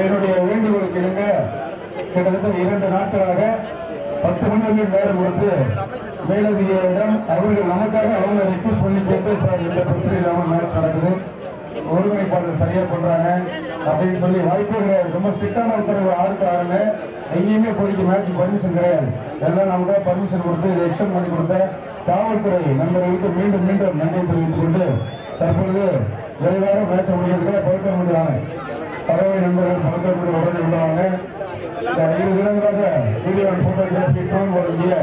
என்னுடைய வேண்டுகோளுக்கு இணங்க கிட்டத்தட்ட இரண்டு நாட்களாக பத்து நிமிடங்கள் நேரம் கொடுத்து மேலதிகாரிடம் அவர்கள் நமக்காக அவங்க ரிக்வஸ்ட் பண்ணி கேட்டு சார் எந்த பிரச்சனை இல்லாமல் மேட்ச் நடக்குது. ஒருங்கிணைப்பாளர் சரியா பண்றாங்க அப்படின்னு சொல்லி வாய்ப்பே கிடையாது. ரொம்ப ஸ்ட்ரிக்டான உத்தரவு ஆறுக்கு ஆறுல எங்கேயுமே இப்போதைக்கு மேட்ச் பர்மிஷன் கிடையாது. எல்லாம் நமக்கு பர்மிஷன் கொடுத்து இதை எக்ஸ்டன் பண்ணி கொடுத்த காவல்துறை நண்பர்களுக்கு மீண்டும் மீண்டும் நன்றி தெரிவித்துக் கொண்டு தற்பொழுது விரைவாக மேட்ச் முடிக்கிறதுக்காக பொருட்கள் முடிவாங்க பறவை நண்பர்கள் பழக்கம் முடி உடனே உள்ளவங்க. இந்த இரு தினங்களாக வீடியோ அண்ட் போட்டோகிராஃபி ட்ரோன் வழங்கிய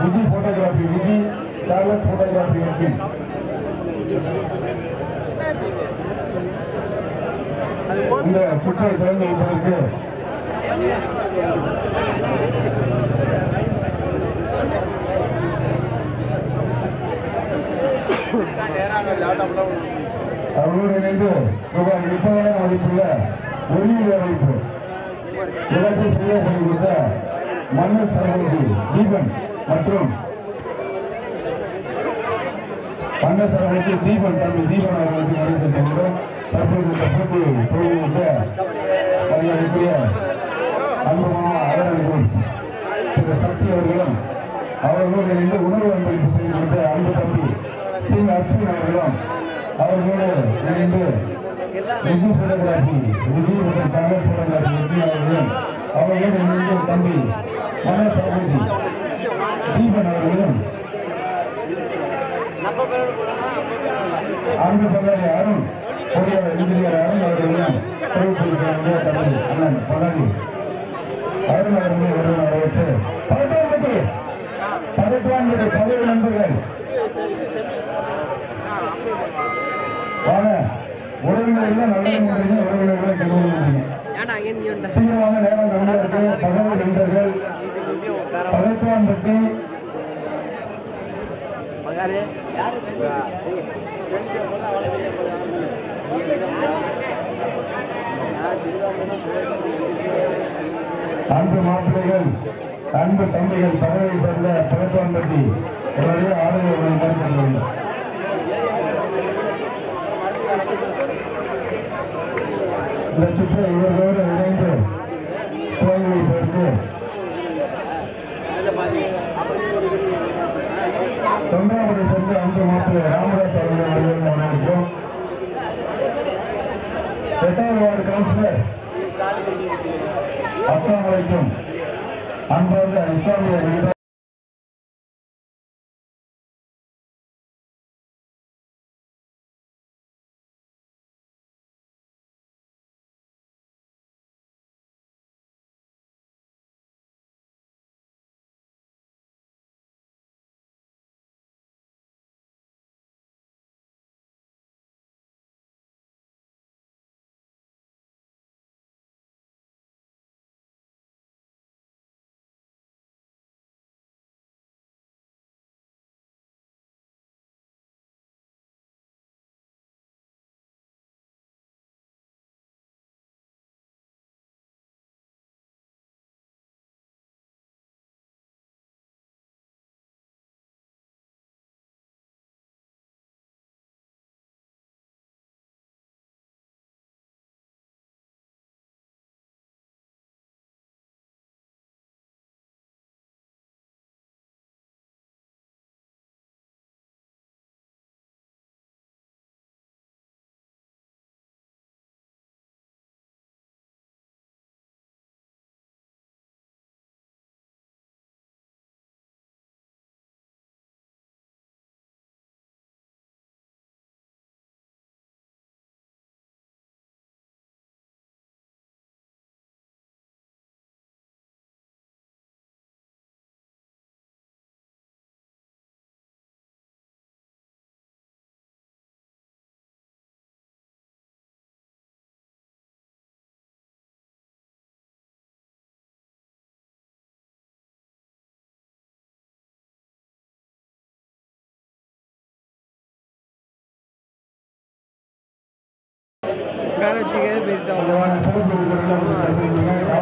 Viji photography Viji Charles photography MP இந்த சுற்றை திறந்து வைப்பதற்கு அவர்களோடு இணைந்து ரூபாய் முப்பதாயிரம் ஒளியியல் அமைப்பு செய்ய மன்னர் சரவணி தீபன் மற்றும் மன்னர் சரவணிக்கு தீபன் தம்பி தீபன் அவர்களுக்கு நன்றி தெரிவிக்கிறோம் தற்போது இந்த போட்டி போய்விட்ட மரியாதைக்குரிய அன்புமான அரண் திரு சக்தி அவர்களும் அவர்களோடு இணைந்து உணவு அன்பளிப்பு செய்து கொடுத்த அன்பு தம்பி சிங் அஸ்வின் அவர்களும் அவர்களோடு இணைந்து விஜய் போட்டோகிராஃபி விஜய் மற்றும் காங்கிரஸ் போட்டோகிராஃபி வெற்றி அவர்களும் அவர்களோடு இணைந்து தம்பி மன சாகுஜி தீபன் அவர்களும் அன்பு பங்காளி அருண் பொறியாளர் இன்ஜினியர் அருண் அவர்களையும் தொழில்துறை சார்ந்த தம்பி அண்ணன் பங்காளி அருண் அவர்களை ஒரு வரவேற்று பதினொன்று பதினொன்று பதவி நண்பர்கள் வாங்க உறவினர்கள் நல்ல முடியுங்க உறவினர்களை உண்டா சீக்கிரமாக நேரம் இருக்கு பதவி நண்பர்கள் பதற்றான்பட்டி அன்பு மாப்பிள்ளைகள் அன்பு தம்பிகள் பதவியை சேர்ந்த பதற்றான்பட்டி உங்களுடைய ஆதரவு வழங்குகிறேன் இந்த சுற்றை இவர்களோடு இணைந்து கோயிலை பெற்று தொண்டாபுரி சென்று அன்று மாப்பிள்ளை ராமதாஸ் அவர்கள் வருவது வரவேற்கிறோம் எட்டாவது வார்டு கவுன்சிலர். அஸ்லாம் வலைக்கும் அன்பார்ந்த இஸ்லாமிய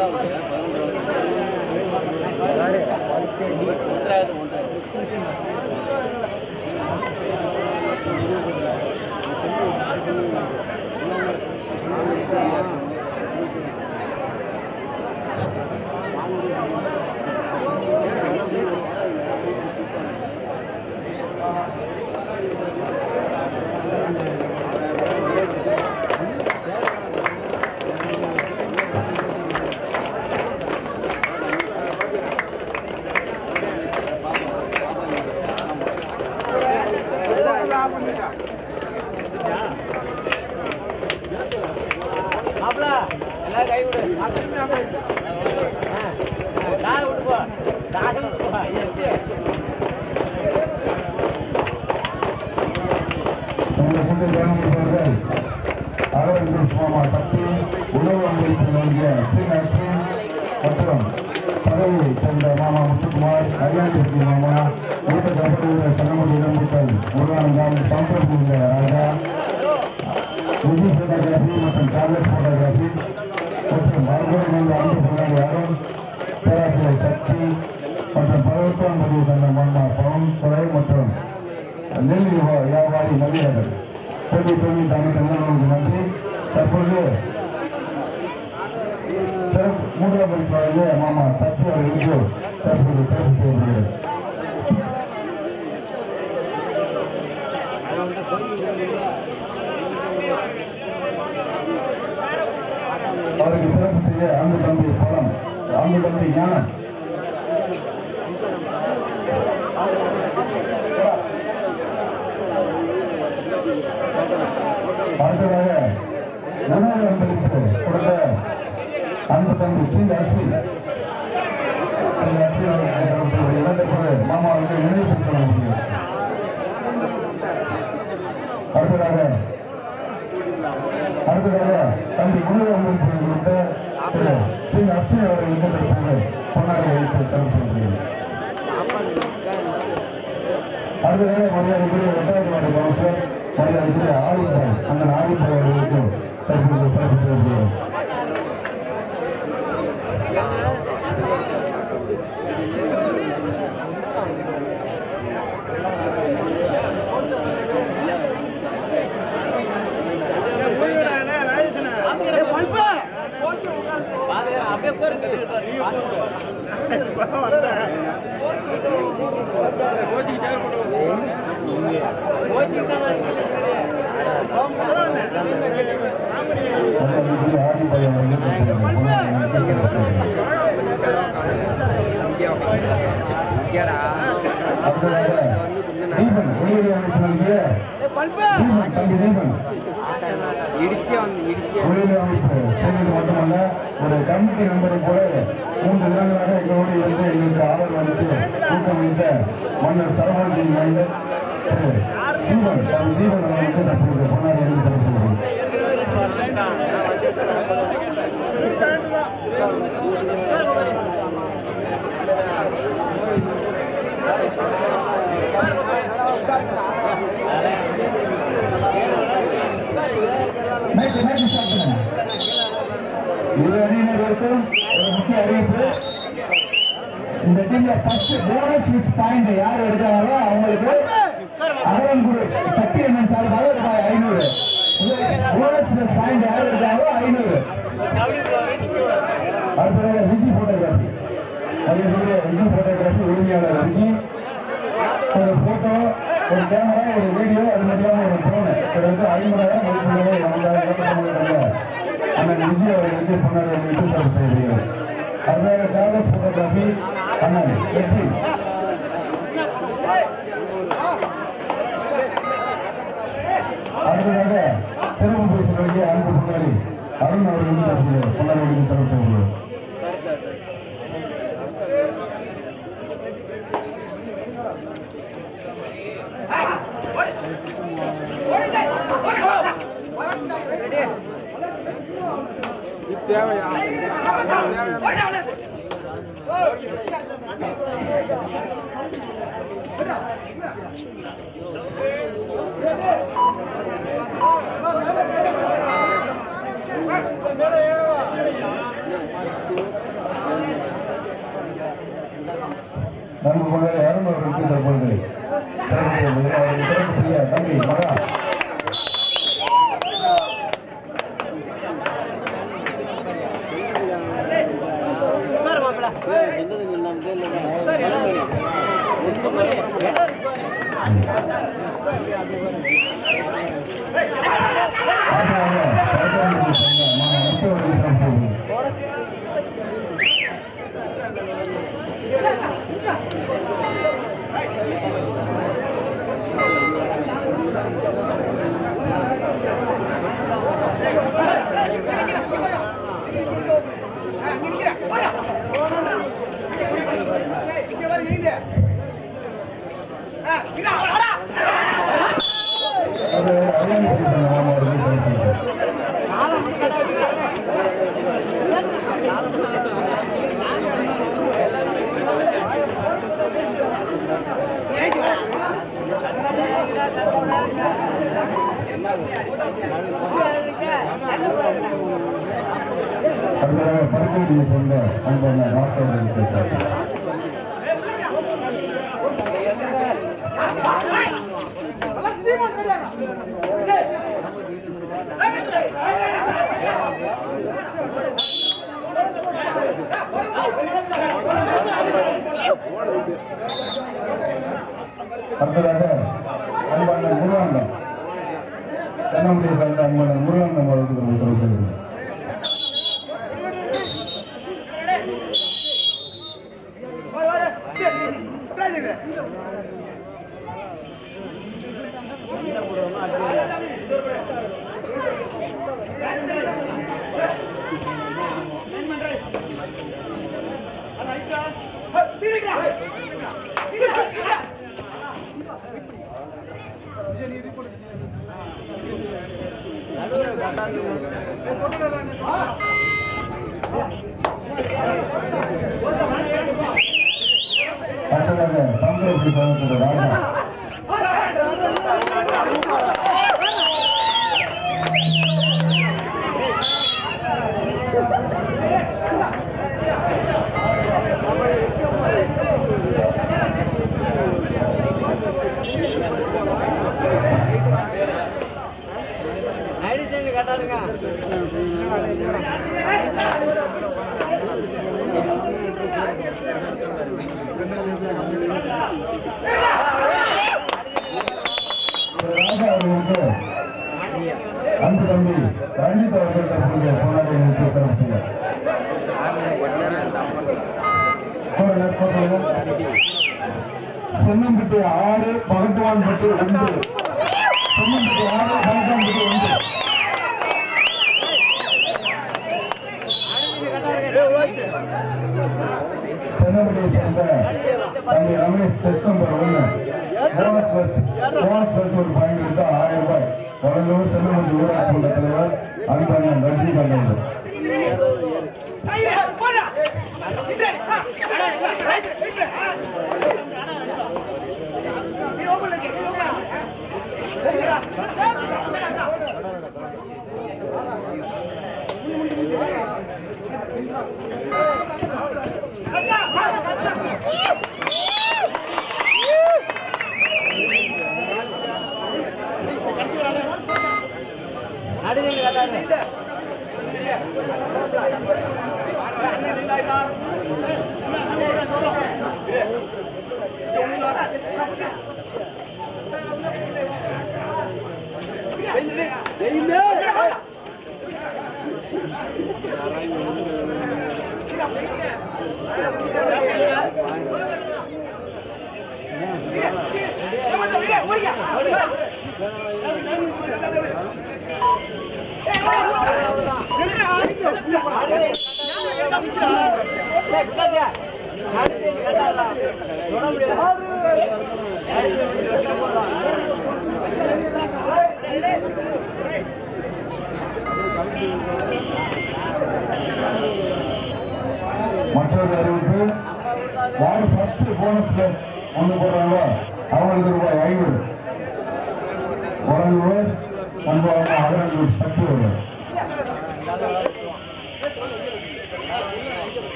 அமௌண்ட் Yeah. அடுத்ததாக மரியாதைக்குரிய ரெண்டாவது வார்டு கவுன்சிலர் மரியாதைக்குரிய ஆதிப்பாய் அந்த ஆதிப்பாய் அவர்களுக்கு தற்போது சிறப்பு செய்யப்படுகிறது மரியாதைக்குரிய ஆதிப்பாய் மட்டுமல்ல ஒரு கமிட்டி மூன்று தினங்களாக எங்களோடு இருந்து எங்களுக்கு ஆதரவு அளித்து ஊக்கமளித்த மன்னர் சரவணஜி மைந்தர் இரு அணியினருக்கும் ஒரு முக்கிய அறிவிப்பு இந்த டீம்ல ஃபர்ஸ்ட் போனஸ் வித் பாயிண்ட் யார் எடுக்கிறாரோ அவங்களுக்கு அகலம் குரு சக்தி அண்ணன் சார்பாக ரூபாய் ஐநூறு போனஸ் பிளஸ் பாயிண்ட் யார் எடுக்கிறாங்களோ ஐநூறு அடுத்ததாக விஜி போட்டோகிராஃபி அதனுடைய விஜி போட்டோகிராஃபி உரிமையாளர் விஜி ஒரு போட்டோ ஒரு கேமரா ஒரு வீடியோ அது மட்டும் இல்லாமல் ஒரு ட்ரோன் கிட்டத்தட்ட ஐம்பதாயிரம் மதிப்புள்ளவை அண்ணன் விஜய் அவர்களுக்கு பொன்னாடி வைத்து சிறப்பு செய்கிறீர்கள் அடுத்ததாக சார்லஸ் போட்டோகிராஃபி அண்ணன் வெற்றி அடுத்ததாக சிறப்பு பரிசு வழங்கிய அன்பு அருண் அவர்களுக்கு சிறப்பு நமக்கு வரும்பவர்களுக்கு தற்பொழுது அடுத்ததாக சேர்ந்த அன்பான ராசவர்கள் பேசுகிறார் அடுத்ததாக அன்பான முருகாண்டம் தென்னமுடியை சேர்ந்த அன்பான முருகாண்டம் அவர்களுக்கு உத்தரவு செய்கிறது ஒரு ஆயிரம் ரூபாய். வழங்குவர் சென்னம்பட்டி ஊராட்சி மன்ற தலைவர் அன்பண்ணன் ரஜினிகாந்த் அவர்கள் மற்றொரு அறிவிப்பு யார் ஃபர்ஸ்ட் போனஸ் பிளஸ் ஒன்று போடுறாங்களோ அவங்களுக்கு ரூபாய் ஐநூறு. வழங்குவர் அன்பான அகரங்கள் சக்தி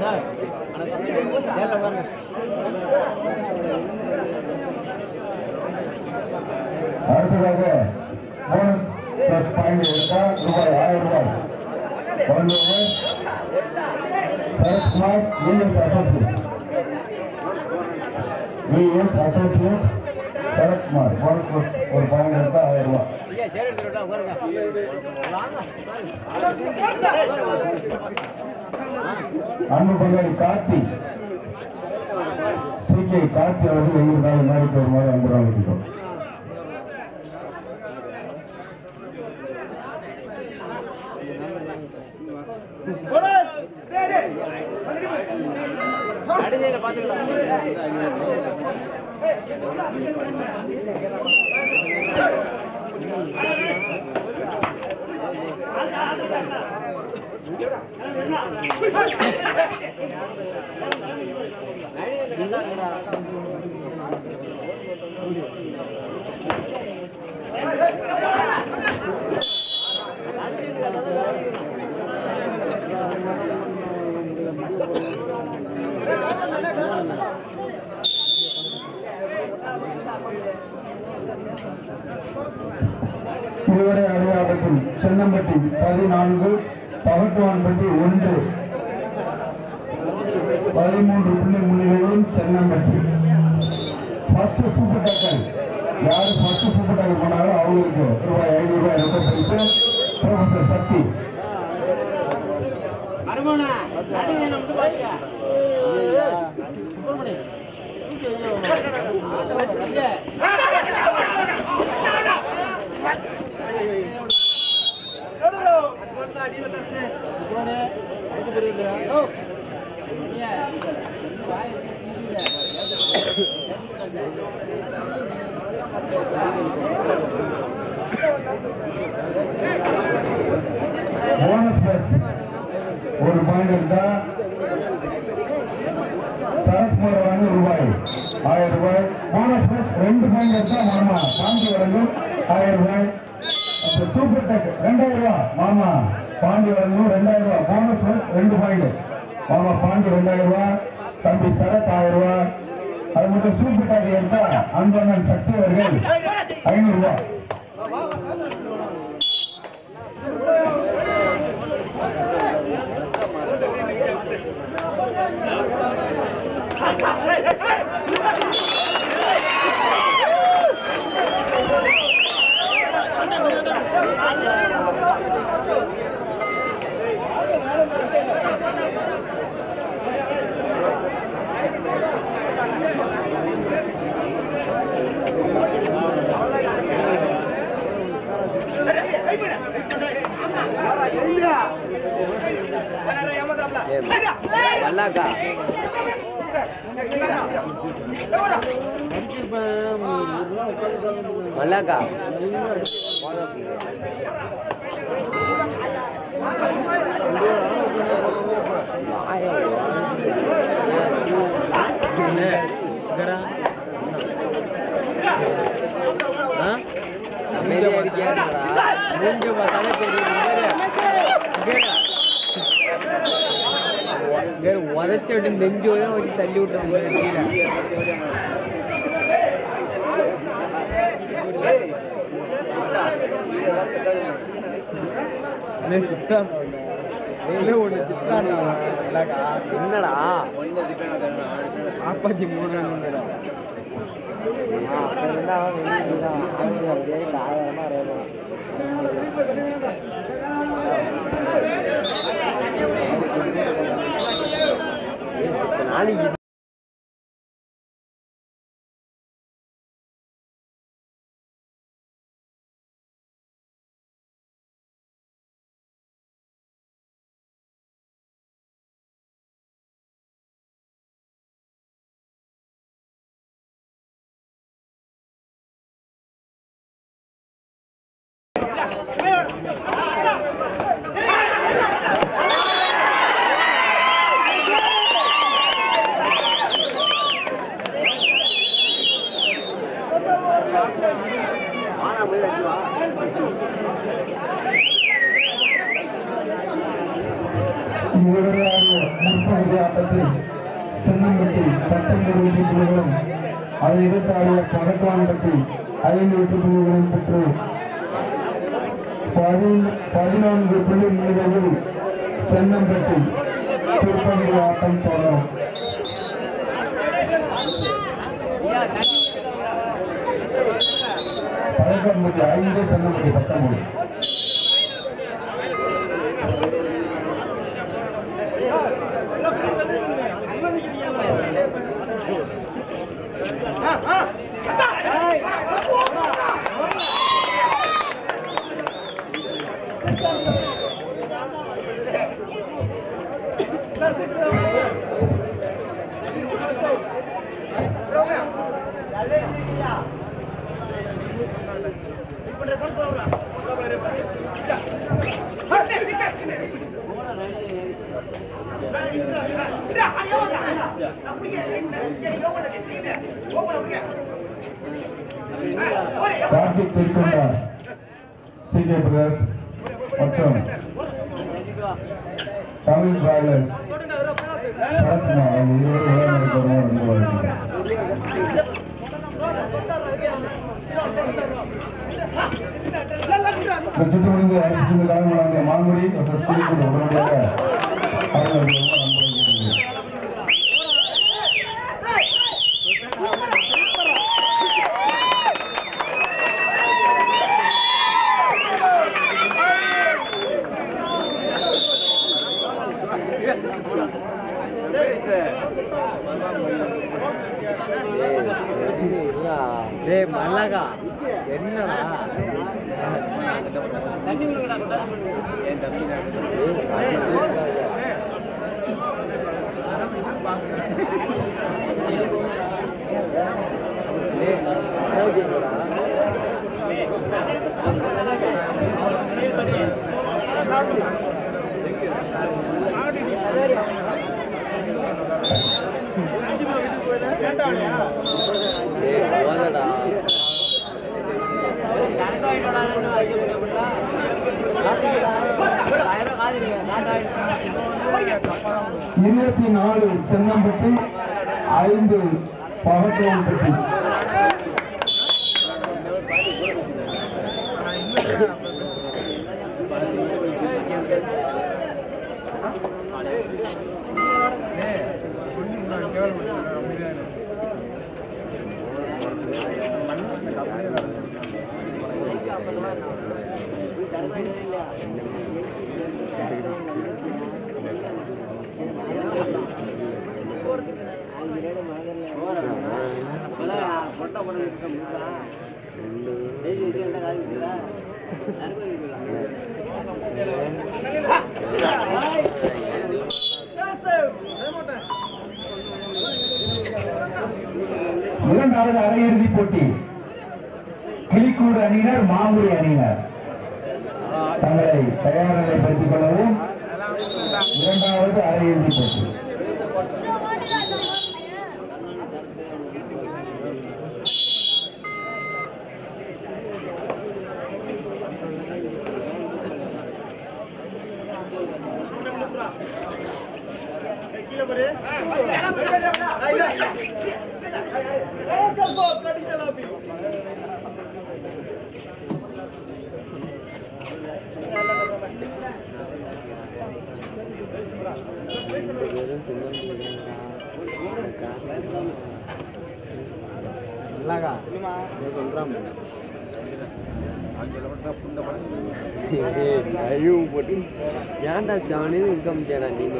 சார். அடுத்ததாக போனஸ் பிளஸ் பாயிண்ட் எடுத்தால் ரூபாய் ஆயிரம் ரூபாய் வழங்குவர் Sarathkumar VS associate VS associate Sarathkumar bonus plus ஒரு பாயிண்ட் எடுத்தால் ஆயிரம் ரூபாய் அன்பு பங்காளி கார்த்தி. சிகே கார்த்தி அவர்கள் எங்களுக்காக மேடைக்கு வருமாறு அன்புடன் இருக்கிறோம் பாத்துக்கலாம் திருவரை அடையாளத்தில் சென்னம்பட்டி பதினான்கு பகட்டுவான்பட்டி ஒன்று. பதிமூன்று புள்ளி முன்னிலையும் சென்னம்பட்டி. ஃபர்ஸ்ட் சூப்பர் டேக்கர் யார் ஃபர்ஸ்ட் சூப்பர் டேக்கர் போனாலும் அவங்களுக்கு ரூபாய் ஐநூறு ரூபாய் ரொம்ப பரிசு. ப்ரொஃபசர் சக்தி. போனஸ் பிளஸ் ஒரு பாயிண்ட் இருந்தா சரத்குமார் வாங்க ரூபாய் ஆயிரம் ரூபாய். போனஸ் பிளஸ் ரெண்டு பாயிண்ட் எடுத்தா மாமா பாண்டி வழங்கும். ஆயிரம் ரூபாய். அப்புறம் சூப்பர் டெக் ரெண்டாயிரம் ரூபாய் மாமா பாண்டி வழங்கும். ரெண்டாயிரம் ரூபாய் போனஸ் பிளஸ் ரெண்டு பாயிண்ட் மாமா பாண்டி ரெண்டாயிரம் ரூபாய் தம்பி சரத் ஆயிரம் ரூபாய் அது மட்டும் சூப்பர் டேக் எடுத்தா அன்பண்ணன் சக்தி அவர்கள் ஐநூறு ரூபாய் மல்லாக்கா மல்லாக்கா அமைதியா மூஞ்ச பார்த்தாலே தெரியும் உதச்சு விட்டு நெஞ்சோட வச்சு தள்ளி விட்டுறோம் கீழே. என்னடா? நாற்பத்தி மூணு அப்படியே காயமா நாளைக்கு Thank you. இருபத்தி நாலு சென்னம்பட்டி ஐந்து பகத்தோம்பட்டி இரண்டாவது அரையிறுதி போட்டி கிளிக்கூடு அணியினர் மாங்குடி அணியினர். தங்களை தயார் நிலைப்படுத்திக் கொள்ளவும் இரண்டாவது அரை போட்டி. ஏன்டா செவனே இன்கம் தேடா நீங்க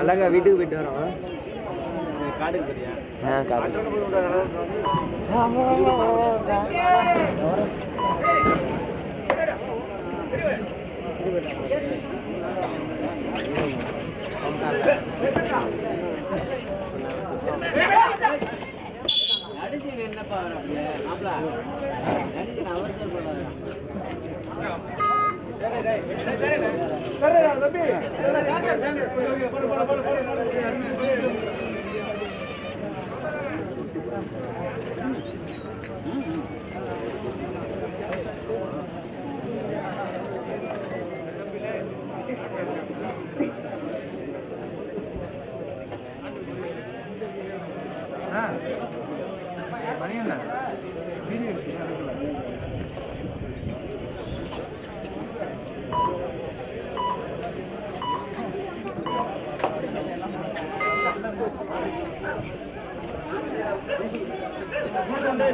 அழகா வீட்டுக்கு போயிட்டு வரோம் ஆ காடு சென்னம்பட்டி ¡Vamos!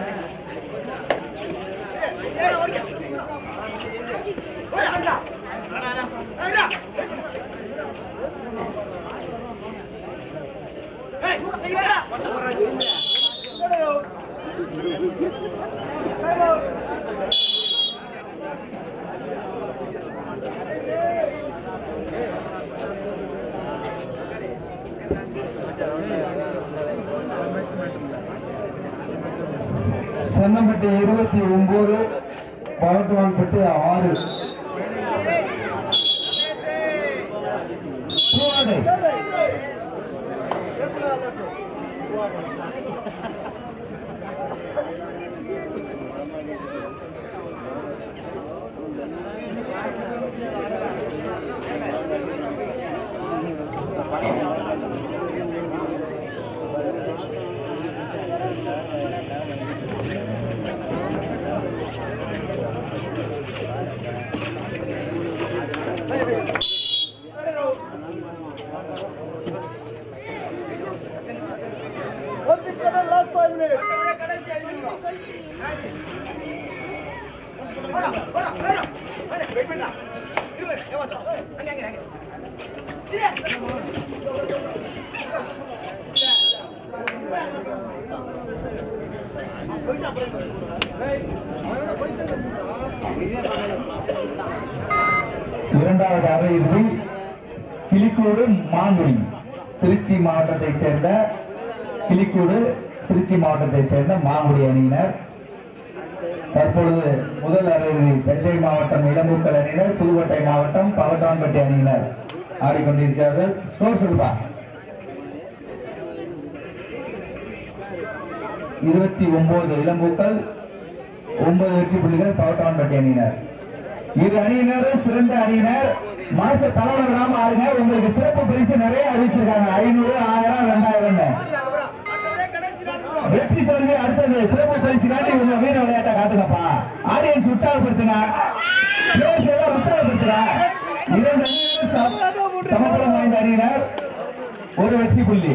¡Vamos! ¡Vamos! மாவட்டத்தை சேர்ந்த மாங்குடி அணியினர். தற்பொழுது முதல் அரையிறுதி தஞ்சை மாவட்டம் இளம்பூக்கல் அணியினர் புதுக்கோட்டை மாவட்டம் பவட்டான்பட்டி அணியினர் ஆடிக்கொண்டிருக்கிறார்கள். ஸ்கோர் சொல்பா இருபத்தி ஒன்பது இளம்பூக்கள் ஒன்பது வெற்றி புள்ளிகள் பவட்டான்பட்டி அணியினர். இரு அணியினரும் சிறந்த அணியினர். மனசு தலைவர் விடாம ஆடுங்க. உங்களுக்கு சிறப்பு பரிசு நிறைய அறிவிச்சிருக்காங்க. ஐநூறு ஆயிரம் ரெண்டாயிரம் வெற்றி தோல்வி அடுத்தது சிறப்பு பரிசு காட்டி உங்க வீர விளையாட்டை காட்டுங்கப்பா. ஆடியன்ஸ் உற்சாகப்படுத்துங்க. Players எல்லாம் உற்சாகப்படுத்துங்க. இரண்டு சமபலம் வாய்ந்த அணியினர். ஒரு வெற்றி புள்ளி.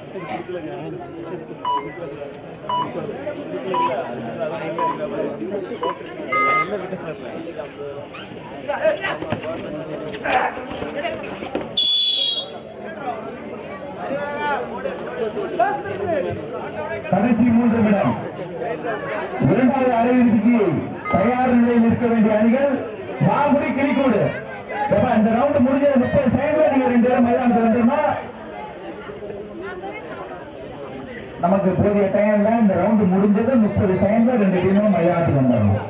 கடைசி மூன்று நிமிடம். இரண்டாவது அரையிறுதிக்கு தயார் நிலையில் இருக்க வேண்டிய அணிகள் மாங்குடி கிளிக்கூடு இந்த ரவுண்ட் முடிஞ்சது முப்பது செகண்ட்ல நீங்க ரெண்டு பேரும் மைதானத்தில் வந்துருமா நமக்கு போதிய டைம்ல இந்த ரவுண்டு முடிஞ்சது முப்பது செகண்ட்ல ரெண்டு டீமும் மைதானத்துக்கு வந்துடணும்